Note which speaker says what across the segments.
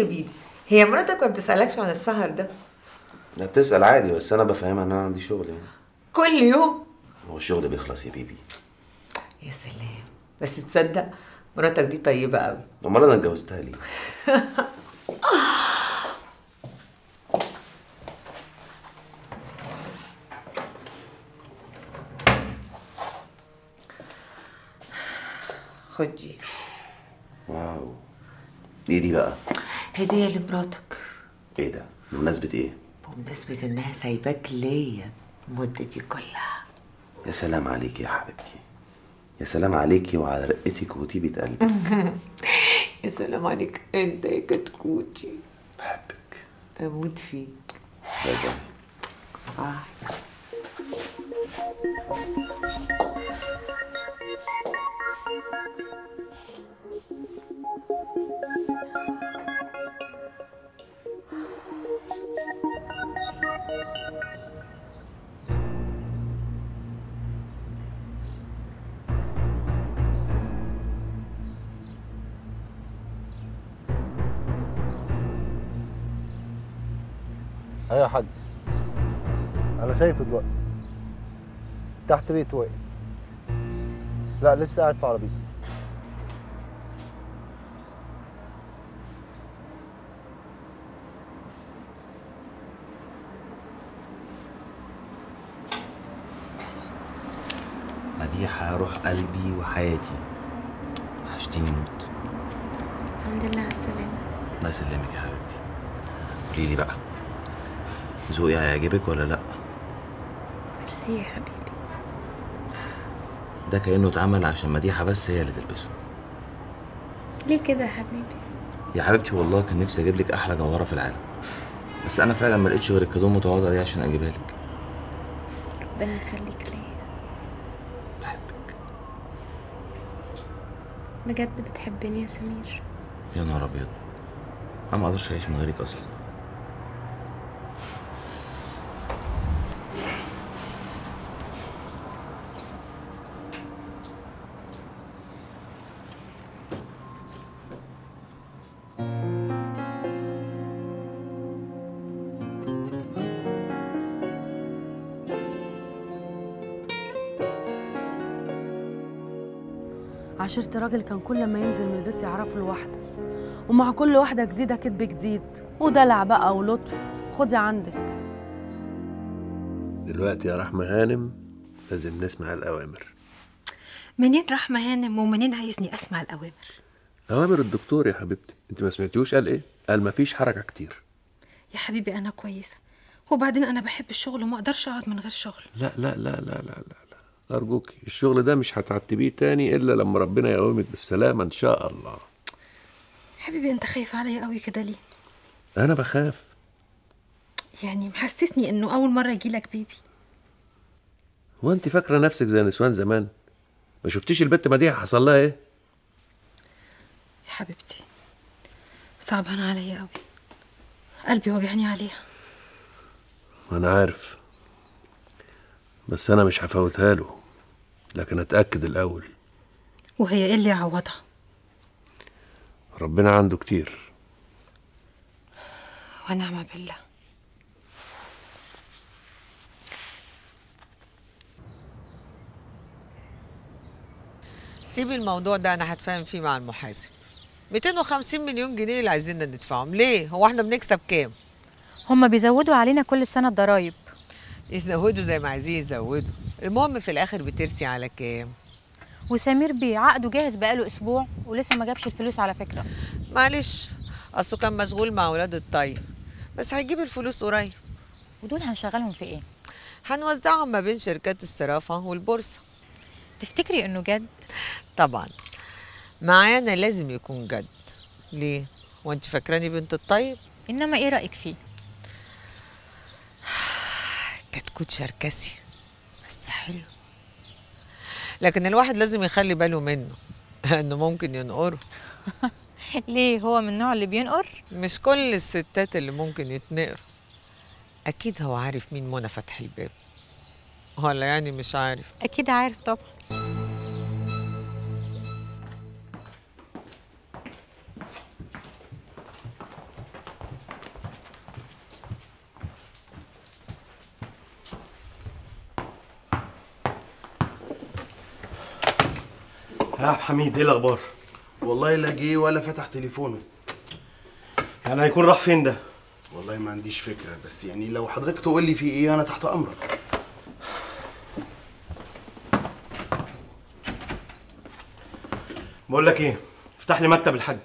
Speaker 1: يا بيبي. هي مراتك ما بتسألكش عن السهر ده؟
Speaker 2: لا بتسأل عادي بس أنا بفهمها إن أنا عندي شغل يعني.
Speaker 1: كل يوم؟
Speaker 2: هو الشغل بيخلص يا بيبي.
Speaker 1: يا سلام. بس تصدق مراتك دي طيبة قوي.
Speaker 2: أمال أنا اتجوزتها ليه؟
Speaker 1: خد دي.
Speaker 2: Wow. إيه دي بقى؟
Speaker 1: هدية لمراتك.
Speaker 2: إيه ده؟ بمناسبة إيه؟
Speaker 1: بمناسبة إنها سايباك ليا المدة دي كلها.
Speaker 2: يا سلام عليكي يا حبيبتي. يا سلام عليكي وعلى رقتك وطيبة قلبك
Speaker 1: يا سلام عليك. أنت يا كتكوتي
Speaker 2: بحبك.
Speaker 1: بموت فيك.
Speaker 3: Bye. Bye. شايفه دلوقتي تحت بيت واقف لا لسه قاعد في عربيته
Speaker 2: مديحة روح قلبي وحياتي. وحشتيني موت.
Speaker 4: الحمد لله على السلامة.
Speaker 2: الله يسلمك يا حبيبتي. قولي لي بقى ذوقي هيعجبك ولا لأ؟
Speaker 4: ميرسي يا حبيبي.
Speaker 2: ده كأنه اتعمل عشان مديحة بس هي اللي تلبسه.
Speaker 4: ليه كده يا حبيبي؟
Speaker 2: يا حبيبتي والله كان نفسي أجيب لك أحلى جوهرة في العالم. بس أنا فعلا ما لقيتش غير الكادو المتواضع دي عشان أجيبها لك.
Speaker 4: ربنا يخليك ليا.
Speaker 2: بحبك.
Speaker 4: بجد بتحبني يا سمير؟
Speaker 2: يا نهار أبيض. أنا ما أقدرش أعيش من غيرك أصلا.
Speaker 5: عشرة راجل كان كل ما ينزل من البيت يعرفوا الواحدة ومع كل واحدة جديدة كدب جديد ودلع بقى ولطف. خدي عندك.
Speaker 6: دلوقتي يا رحمة هانم لازم نسمع الأوامر.
Speaker 7: منين رحمة هانم ومنين عايزني أسمع الأوامر؟
Speaker 6: أوامر الدكتور يا حبيبتي. أنت ما سمعتيوش قال إيه؟ قال مفيش حركة كتير.
Speaker 7: يا حبيبي أنا كويسة. وبعدين أنا بحب الشغل وما أقدرش أقعد من غير شغل.
Speaker 6: لا لا لا لا لا لا, لا. أرجوك الشغل ده مش هتعتبيه تاني إلا لما ربنا يقومك بالسلامة إن شاء الله.
Speaker 7: حبيبي أنت خايف عليا قوي كده ليه؟
Speaker 6: أنا بخاف.
Speaker 7: يعني محسسني إنه أول مرة يجيلك بيبي.
Speaker 6: هو أنت فاكرة نفسك زي نسوان زمان؟ ما شفتيش البت مديحة حصل لها إيه؟
Speaker 7: يا حبيبتي صعبان عليا قوي. قلبي وجعني عليها.
Speaker 6: أنا عارف بس أنا مش هفوتها له. لكن أتأكد الأول.
Speaker 7: وهي إيه اللي يعوضها
Speaker 6: ربنا عنده كتير.
Speaker 7: ونعم بالله.
Speaker 8: سيب الموضوع ده أنا هتفاهم فيه مع المحاسب. 250 مليون جنيه اللي عايزيننا ندفعهم. ليه؟ هو إحنا بنكسب كام؟
Speaker 9: هما بيزودوا علينا كل سنة الضرايب.
Speaker 8: يزودوا زي ما عايزين يزودوا المهم في الآخر بترسي على كام؟
Speaker 9: وسمير بيه عقده جاهز بقاله أسبوع ولسه ما جابش الفلوس على فكرة.
Speaker 8: معلش أصله كان مشغول مع ولاد الطيب بس هيجيب الفلوس قريب.
Speaker 9: ودول هنشغلهم في إيه؟
Speaker 8: هنوزعهم ما بين شركات الصرافة والبورصة.
Speaker 9: تفتكري إنه جد؟
Speaker 8: طبعا. معانا لازم يكون جد. ليه؟ وأنت فاكراني بنت الطيب؟
Speaker 9: إنما إيه رأيك فيه؟
Speaker 8: كتكوت شركسي بس حلو. لكن الواحد لازم يخلي باله منه. إنه ممكن ينقره.
Speaker 9: ليه؟ هو من النوع اللي بينقر؟
Speaker 8: مش كل الستات اللي ممكن يتنقروا. أكيد هو عارف مين منى فتح الباب. ولا يعني مش عارف.
Speaker 9: أكيد عارف طبعا.
Speaker 10: يا حميد إيه الأخبار؟
Speaker 11: والله لا جه ولا فتح تليفونه.
Speaker 10: يعني هيكون راح فين ده؟
Speaker 11: والله ما عنديش فكرة بس يعني لو حضرتك تقول لي في إيه أنا تحت أمرك.
Speaker 10: بقول لك إيه افتح لي مكتب الحاج.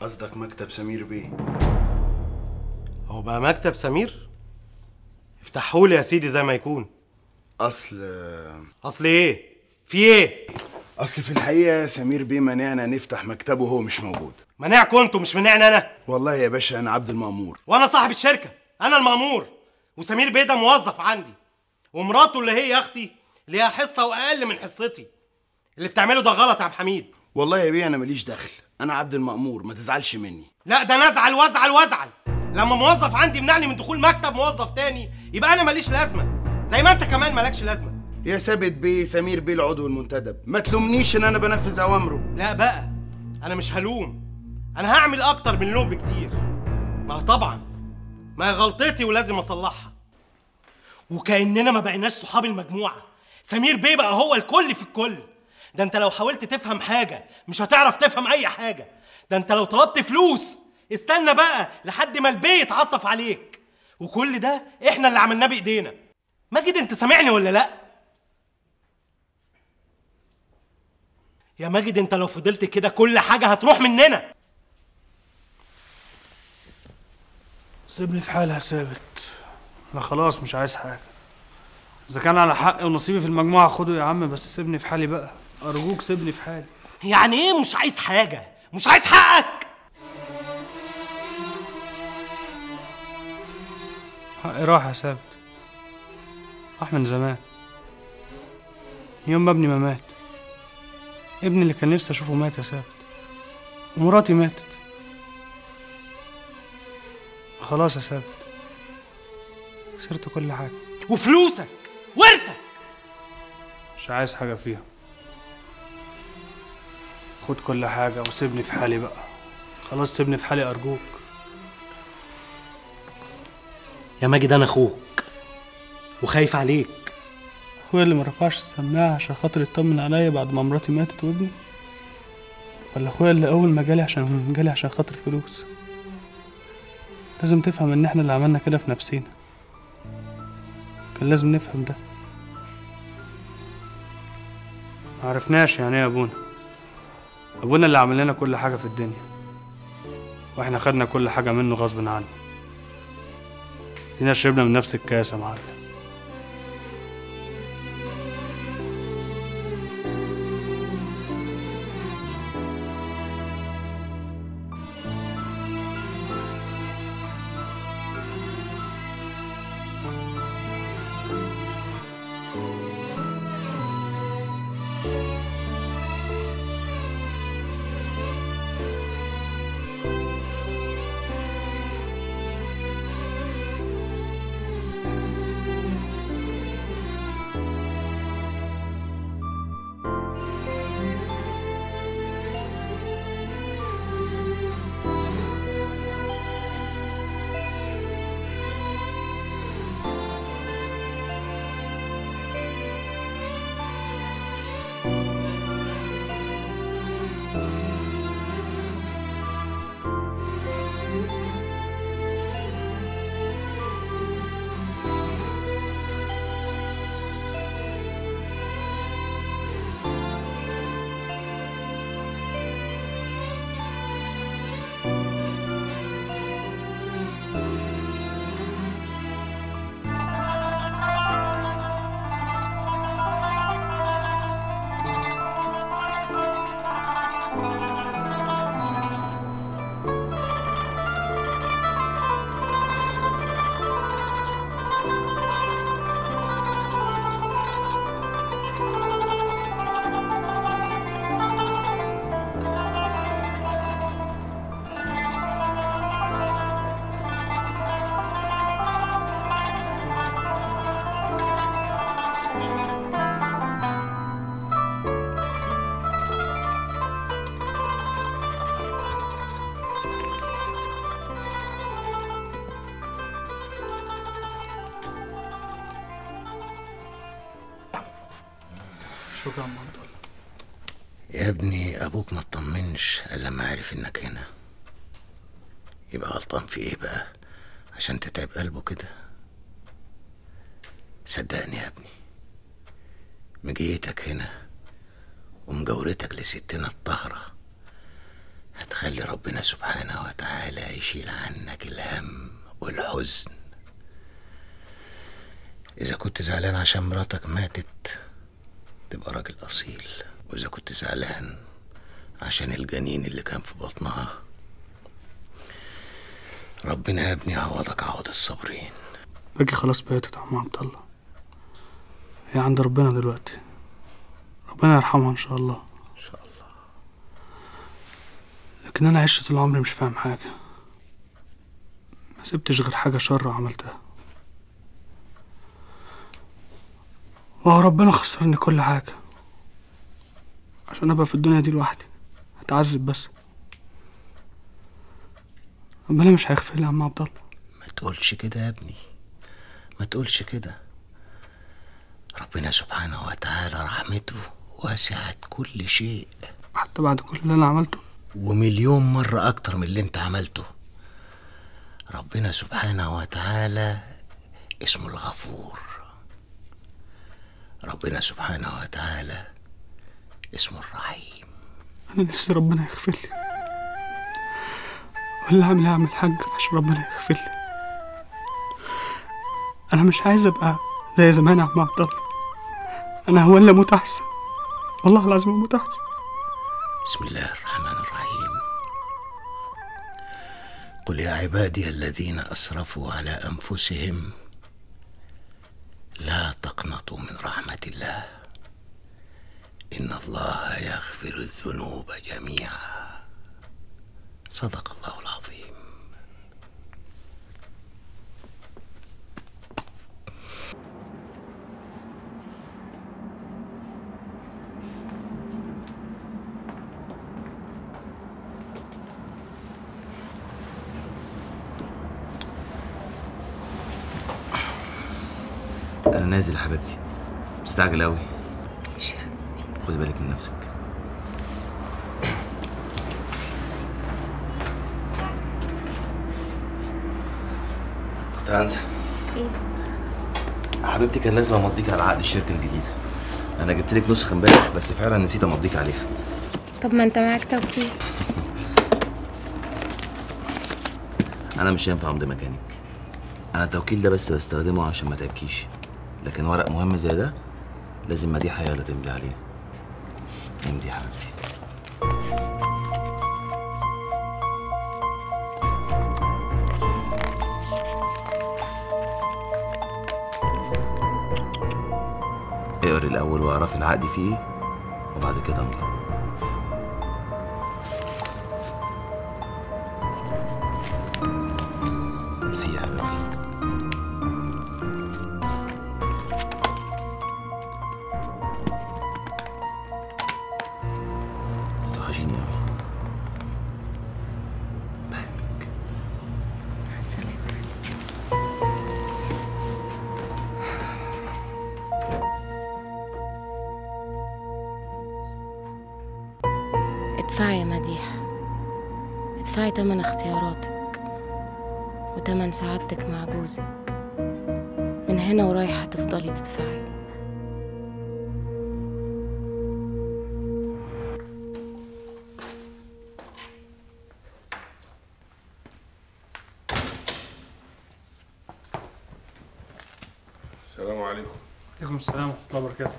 Speaker 11: قصدك مكتب سمير بيه؟
Speaker 10: هو بقى مكتب سمير؟ افتحهولي يا سيدي زي ما يكون.
Speaker 11: أصل
Speaker 10: أصل إيه؟ في إيه؟
Speaker 11: أصل في الحقيقة سمير بيه منعنا نفتح مكتبه وهو مش موجود.
Speaker 10: منعكم أنتوا مش منعني أنا.
Speaker 11: والله يا باشا أنا عبد المأمور.
Speaker 10: وأنا صاحب الشركة أنا المأمور. وسمير بيه ده موظف عندي. ومراته اللي هي أختي ليها حصة وأقل من حصتي. اللي بتعمله ده غلط يا عبد الحميد
Speaker 11: والله يا بيه أنا ماليش دخل. أنا عبد المأمور ما تزعلش مني.
Speaker 10: لا ده أنا أزعل وأزعل وأزعل. لما موظف عندي يمنعني من دخول مكتب موظف تاني يبقى أنا ماليش لازمة. زي ما أنت كمان مالكش لازمة.
Speaker 11: يا ثابت بيه سمير بيه العضو المنتدب. ما تلومنيش إن أنا بنفذ أوامره.
Speaker 10: لا بقى أنا مش هلوم. أنا هعمل أكتر من لوم بكتير. ما طبعا. ما هي غلطتي ولازم أصلحها. وكأننا ما بقيناش صحاب المجموعة. سمير بيه بقى هو الكل في الكل. ده أنت لو حاولت تفهم حاجة مش هتعرف تفهم أي حاجة. ده أنت لو طلبت فلوس استنى بقى لحد ما البيه يتعطف عليك. وكل ده إحنا اللي عملناه بإيدينا. ماجد أنت سامعني ولا لأ؟ يا ماجد انت لو فضلت كده كل حاجة هتروح مننا.
Speaker 12: سيبني في حالي يا ثابت. أنا خلاص مش عايز حاجة. إذا كان على حقي ونصيبي في المجموعة خده يا عم بس سيبني في حالي بقى. أرجوك سيبني في حالي.
Speaker 10: يعني إيه مش عايز حاجة؟ مش عايز حقك!
Speaker 12: حقي راح يا ثابت؟ راح من زمان. يوم ما ابني ما مات. ابني اللي كان نفسي أشوفه مات يا ثابت ومراتي ماتت. خلاص يا ثابت خسرت كل حاجة.
Speaker 10: وفلوسك! ورثك!
Speaker 12: مش عايز حاجة فيها. خد كل حاجة وسيبني في حالي بقى. خلاص سيبني في حالي أرجوك.
Speaker 10: يا ماجد أنا أخوك. وخايف عليك.
Speaker 12: اخويا اللي ما رفعش السماعة عشان خاطر يطمن عليا بعد ما مراتي ماتت وابني؟ ولا أخويا اللي أول ما جالي عشان جالي عشان خاطر فلوس؟ لازم تفهم إن إحنا اللي عملنا كده في نفسينا. كان لازم نفهم ده. معرفناش يعني إيه أبونا؟ أبونا اللي عمل لنا كل حاجة في الدنيا. وإحنا خدنا كل حاجة منه غصب عنه. دينا شربنا من نفس الكاس يا معلم. شكرا مهندس
Speaker 13: يا ابني أبوك ما اطمنش الا لما عرف إنك هنا. يبقى غلطان في إيه بقى؟ عشان تتعب قلبه كده. صدقني يا ابني مجيتك هنا ومجاورتك لستنا الطاهرة هتخلي ربنا سبحانه وتعالى يشيل عنك الهم والحزن. إذا كنت زعلان عشان مراتك ماتت تبقى راجل أصيل وإذا كنت زعلان عشان الجنين اللي كان في بطنها. ربنا يا ابني يعوضك عوض الصابرين.
Speaker 12: باجي خلاص بقيت يا عم عبد الله. هي عند ربنا دلوقتي. ربنا يرحمها إن شاء الله.
Speaker 13: إن شاء الله.
Speaker 12: لكن أنا عشت طول عمري مش فاهم حاجة. ما سبتش غير حاجة شر عملتها. وهو ربنا خسرني كل حاجة. عشان أبقى في الدنيا دي لوحدي. هتعذب بس. ربنا مش هيغفر لي يا عم عبد الله؟
Speaker 13: ما تقولش كده يا ابني. ما تقولش كده. ربنا سبحانه وتعالى رحمته وسعت كل شيء.
Speaker 12: حتى بعد كل اللي أنا عملته.
Speaker 13: ومليون مرة أكتر من اللي أنت عملته. ربنا سبحانه وتعالى اسمه الغفور. ربنا سبحانه وتعالى اسمه الرحيم.
Speaker 12: أنا نفسي ربنا يغفر لي. ولا اعمل إيه اعمل حاجة عشان ربنا يغفر لي. أنا مش عايز أبقى زي زمان يا عم عبد الله. أنا هو اللي أموت أحسن. والله العظيم أموت أحسن.
Speaker 13: بسم الله الرحمن الرحيم. قل يا عبادي الذين أسرفوا على أنفسهم لا تقنطوا من رحمة الله. إن الله يغفر الذنوب جميعا. صدق الله العظيم
Speaker 2: أنا نازل يا حبيبتي. مستعجل قوي
Speaker 4: مش حبيبي
Speaker 2: خدي بالك من نفسك. كنت هنسى
Speaker 4: إيه؟
Speaker 2: حبيبتي كان لازم أمضيك على عقد الشركة الجديده أنا جبت لك نسخة امبارح بس فعلا نسيت أمضيك عليها.
Speaker 4: طب ما أنت معاك توكيل.
Speaker 2: أنا مش هينفع أمضي مكانك. أنا التوكيل ده بس بستخدمه عشان ما تعبكيش. لكن ورق مهم زي ده لازم مديحه هي اللي تمضي عليه. امضي يا حبيبتي. اقري الأول واعرفي العقد فيه إيه وبعد كده امضي.
Speaker 4: ادفعي يا مديحة ادفعي تمن اختياراتك وتمن سعادتك مع جوزك. من هنا ورايح هتفضلي تدفعي.
Speaker 6: السلام عليكم.
Speaker 12: عليكم السلام ورحمة الله وبركاته.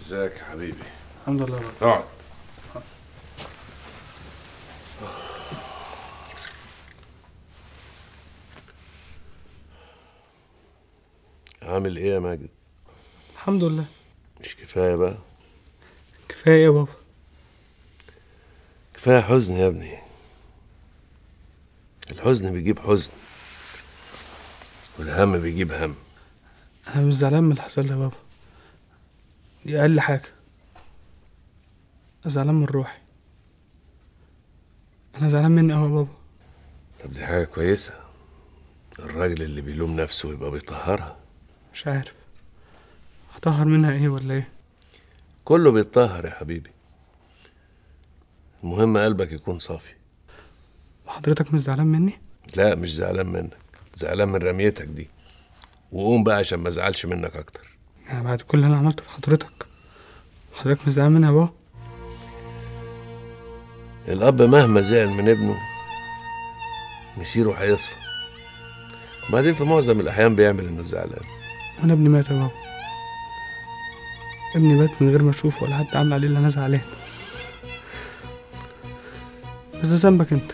Speaker 6: ازيك يا حبيبي؟
Speaker 12: الحمد لله رب.
Speaker 6: اقعد عامل إيه يا ماجد؟
Speaker 12: الحمد لله.
Speaker 6: مش كفاية بقى؟
Speaker 12: كفاية يا بابا؟
Speaker 6: كفاية حزن يا ابني. الحزن بيجيب حزن والهم بيجيب هم.
Speaker 12: أنا مش زعلان من اللي حصل لي يا بابا. دي أقل حاجة. أنا زعلان من روحي. أنا زعلان مني قوي يا بابا.
Speaker 6: طب دي حاجة كويسة. الراجل اللي بيلوم نفسه يبقى بيطهرها.
Speaker 12: مش عارف. هطهر منها إيه ولا إيه؟
Speaker 6: كله بيتطهر يا حبيبي. المهم قلبك يكون صافي.
Speaker 12: وحضرتك مش زعلان مني؟
Speaker 6: لا مش زعلان منك. زعلان من رميتك دي. وقوم بقى عشان ما ازعلش منك أكتر.
Speaker 12: يعني بعد كل اللي أنا عملته في حضرتك. حضرتك مش زعلان مني يا بابا؟
Speaker 6: الأب مهما زعل من ابنه مسيره هيصفى. بعدين في معظم الأحيان بيعمل إنه زعلان.
Speaker 12: وأنا ابني مات يا بابا ابني مات من غير ما أشوفه ولا حد عامل عليه اللي أنا زعلان بس ده ذنبك أنت.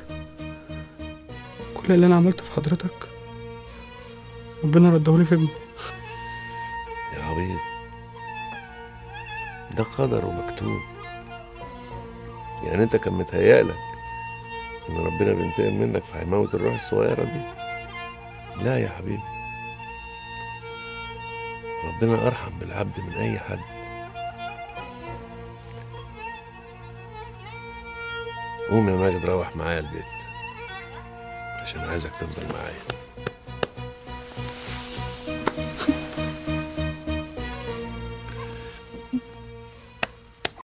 Speaker 12: كل اللي أنا عملته في حضرتك ربنا ردهولي في ابني.
Speaker 6: يا عبيط. ده قدر ومكتوب. يعني انت كان متهيألك إن ربنا بينتقم منك فهيموت الروح الصغيرة دي؟ لا يا حبيبي. ربنا أرحم بالعبد من أي حد. قوم يا ماجد روح معايا البيت عشان عايزك تفضل معايا.